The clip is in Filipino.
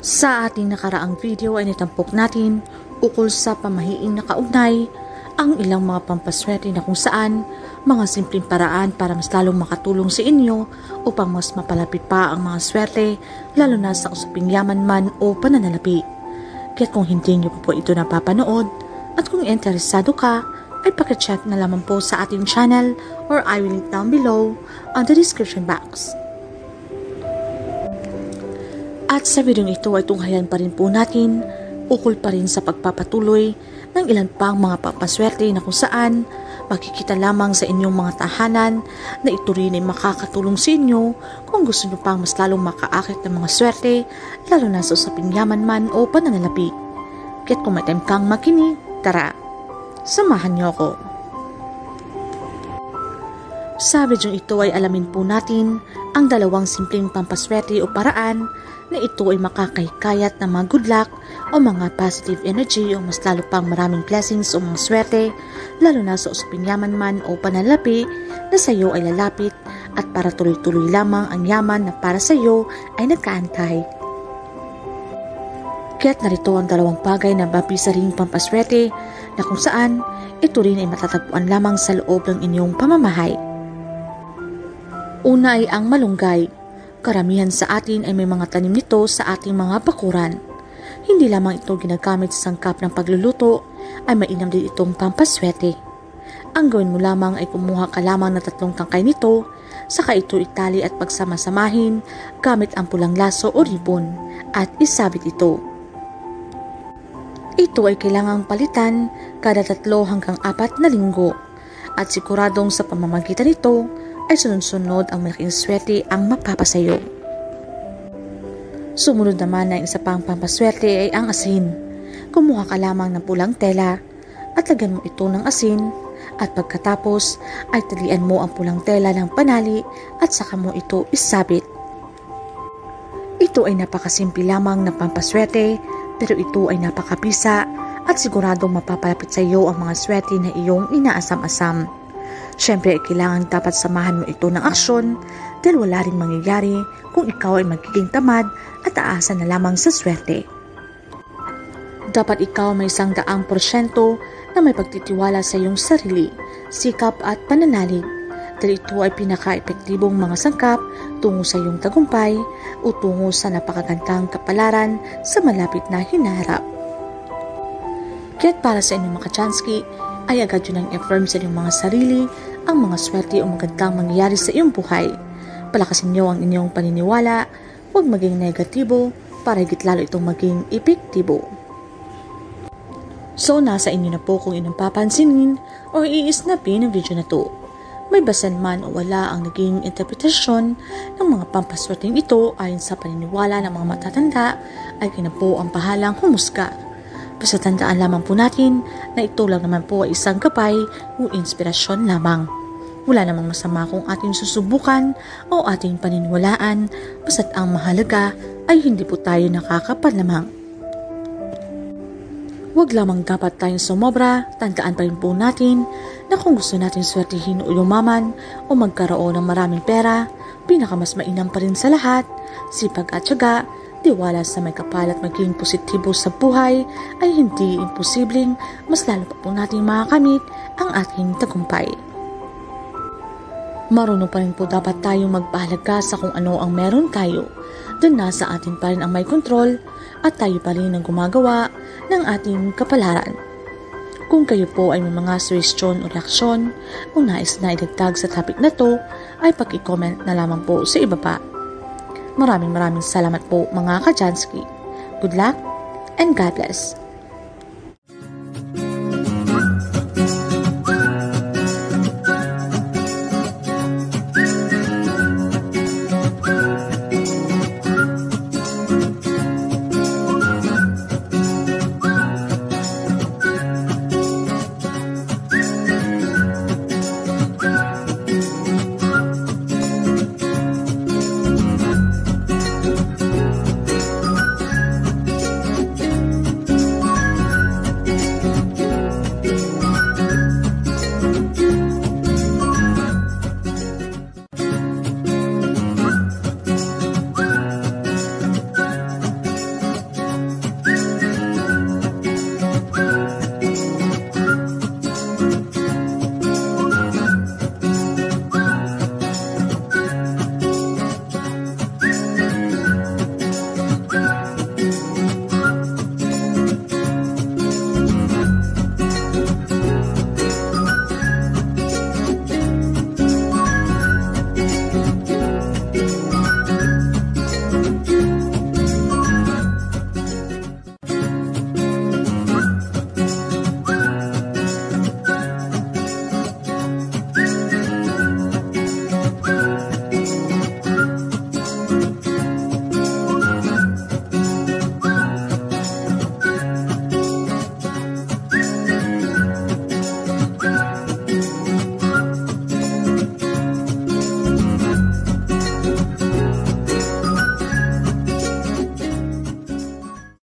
Sa ating nakaraang video ay nitampok natin ukol sa pamahiing nakaugnay ang ilang mga pampaswerte na kung saan mga simpleng paraan para mas lalong makatulong sa inyo upang mas mapalapit pa ang mga swerte lalo na sa usaping yaman man o pananalapi. Kaya kung hindi nyo pa po ito napapanood at kung interesado ka ay pakicheck na lamang po sa ating channel or I will link down below on the description box. At sa video ito ay tunghayan pa rin po natin ukol pa rin sa pagpapatuloy ng ilan pang mga papaswerte na kung saan makikita lamang sa inyong mga tahanan na ito rin ay makakatulong sa inyo kung gusto nyo pang mas lalong makaakit ng mga swerte lalo na sa usaping yaman man o pananalapi. Kaya't kung may time kang makinig, tara, samahan niyo ako. Sa video ito ay alamin po natin ang dalawang simpleng pampaswerte o paraan na ito ay makakahikayat ng mga good luck o mga positive energy o mas lalo pang maraming blessings o mga swerte, lalo na sa usaping yaman man o panalapi na sa iyo ay lalapit at para tuloy-tuloy lamang ang yaman na para sa iyo ay nagkaantay. Kaya't narito ang dalawang bagay na mabisa ring pampaswerte na kung saan ito rin ay matatagpuan lamang sa loob ng inyong pamamahay. Una ay ang malunggay Karamihan sa atin ay may mga tanim nito sa ating mga bakuran. Hindi lamang ito ginagamit sa sangkap ng pagluluto, ay mainam din itong pampaswerte. Ang gawin mo lamang ay kumuha ka lamang ng tatlong tangkay nito, saka ito itali at pagsamasamahin gamit ang pulang laso o ribon at isabit ito. Ito ay kailangang palitan kada tatlo hanggang apat na linggo at siguradong sa pamamagitan nito ay sunod-sunod ang malaking swerte ang mapapasayo. Sumunod naman na isa pang pampaswerte ay ang asin. Kumuha ka lamang ng pulang tela at lagyan mo ito ng asin at pagkatapos ay talian mo ang pulang tela ng panali at saka mo ito isabit. Ito ay napakasimple lamang na pampaswerte pero ito ay napakabisa at siguradong mapapalapit sa iyo ang mga swerte na iyong inaasam-asam. Siyempre, kailangan dapat samahan mo ito ng aksyon dahil wala rin mangyayari kung ikaw ay magiging tamad at aasa na lamang sa swerte. Dapat ikaw may isang daang porsyento na may pagtitiwala sa iyong sarili, sikap at pananalig dahil ito ay pinaka-epektibong mga sangkap tungo sa iyong tagumpay o tungo sa napakagandang kapalaran sa malapit na hinaharap. Kaya't para sa inyong mga Chansky, ay agad yun ang affirm sa inyong mga sarili ang mga swerte o magandang mangyayari sa iyong buhay. Palakasin niyo ang inyong paniniwala, huwag maging negatibo para higit lalo itong maging epektibo. So, nasa inyo na po kung inyong papansinin o iisnapin ang video na to. May basan man o wala ang naging interpretasyon ng mga pampaswerteng ito ayon sa paniniwala ng mga matatanda ay kinapo ang pahalang humusga. Basta tandaan lamang po natin na ito lang naman po ay isang gabay o inspirasyon lamang. Wala namang masama kung ating susubukan o ating paniniwalaan basta't ang mahalaga ay hindi po tayo nakakapanlamang. Huwag lamang dapat tayong sumobra, tandaan pa rin po natin na kung gusto natin swertihin o yumaman o magkaroon ng maraming pera, pinakamas mainam pa rin sa lahat, sipag at syaga tiwala sa may kapal at maging positibo sa buhay ay hindi imposibleng mas lalo pa po nating makakamit ang ating tagumpay. Marunong pa rin po dapat tayong magpahalaga sa kung ano ang meron tayo. Doon nasa atin pa rin ang may kontrol at tayo pa rin ang gumagawa ng ating kapalaran. Kung kayo po ay may mga suwestyon o reaksyon o nais na idagdag sa topic na to, ay pag-comment na lamang po sa ibaba. Maraming maraming salamat po mga Kajansky. Good luck and God bless.